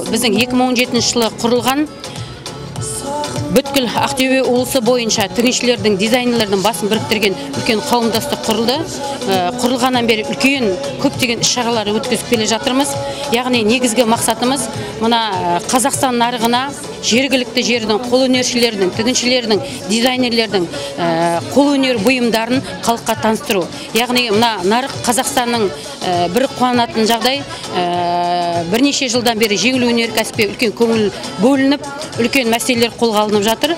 біздің 2017 жылы құрылған бүткіл ақтөбе облысы бойынша тігіншілердің дизайнерлердің басын біріктірген үлкен қауымдастық құрылды. Ә, құрылғаннан бері үлкен көптеген іс шаралар өткізіп келе жатырмыз. Яғни негізгі мақсатымыз мына ә, қазақстан нарығына жергілікті жердің қолөнершілердің тігіншілердің дизайнерлердің ә, қолөнер бұйымдарын халыққа таныстыру. Яғни мына нарық қазақстанның бір қуанатын жағдай бірнеше жылдан бері жеңіл өнеркәсіпке үлкен көңіл бөлініп үлкен мәселелер қолға алынып жатыр.